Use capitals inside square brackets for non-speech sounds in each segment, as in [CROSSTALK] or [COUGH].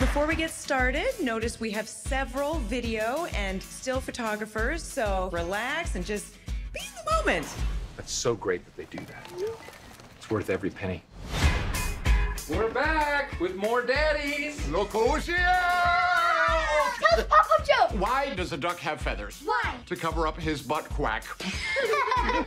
Before we get started, notice we have several video and still photographers, so relax and just be in the moment. That's so great that they do that. It's worth every penny. We're back with more daddies. Locosia! Tell the pop-up joke! Why does a duck have feathers? Why? To cover up his butt quack. [LAUGHS]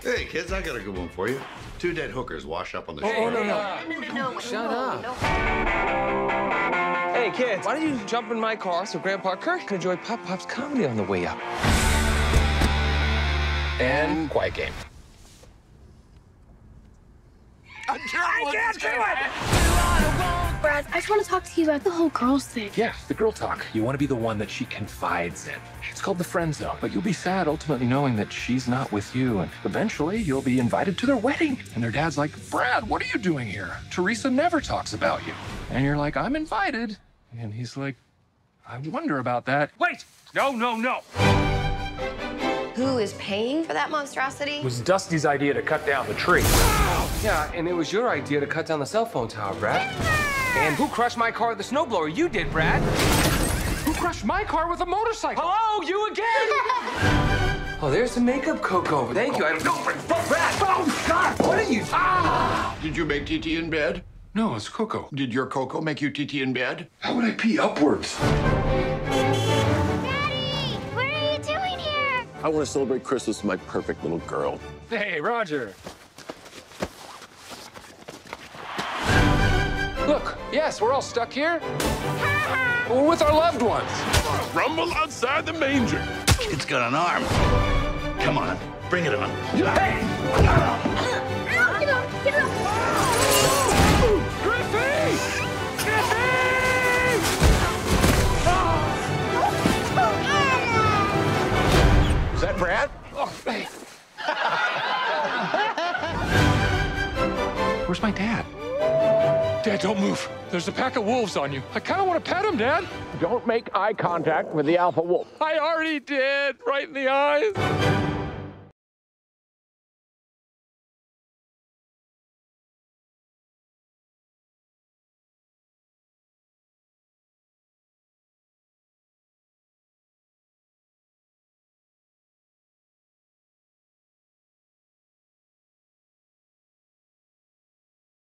Hey, kids, I got a good one for you. Two dead hookers wash up on the Oh, shore. no, no. No, no, no. Shut no, up. No. Hey, kids, why don't you jump in my car so Grandpa Kurt can enjoy Pop Pop's comedy on the way up? And quiet game. I can't do it! Brad, I just want to talk to you about the whole girls thing. Yeah, the girl talk. You want to be the one that she confides in. It's called the friend zone. But you'll be sad ultimately knowing that she's not with you. And eventually you'll be invited to their wedding. And their dad's like, Brad, what are you doing here? Teresa never talks about you. And you're like, I'm invited. And he's like, I wonder about that. Wait! No, no, no. Who is paying for that monstrosity? It was Dusty's idea to cut down the tree. Yeah, and it was your idea to cut down the cell phone tower, Brad. And who crushed my car with a snowblower? You did, Brad. Who crushed my car with a motorcycle? Hello, you again? [LAUGHS] oh, there's some makeup cocoa. Thank you. I don't know. Brad! Oh, God! What are you? Ah! Did you make TT in bed? No, it's Coco. Did your Coco make you TT in bed? How would I pee upwards? Daddy, what are you doing here? I want to celebrate Christmas with my perfect little girl. Hey, Roger. Look, yes, we're all stuck here. We're with our loved ones. Rumble outside the manger. It's got an arm. Come on, bring it on. Ow, Where's my dad? Dad, don't move. There's a pack of wolves on you. I kind of want to pet him, Dad. Don't make eye contact with the alpha wolf. I already did, right in the eyes.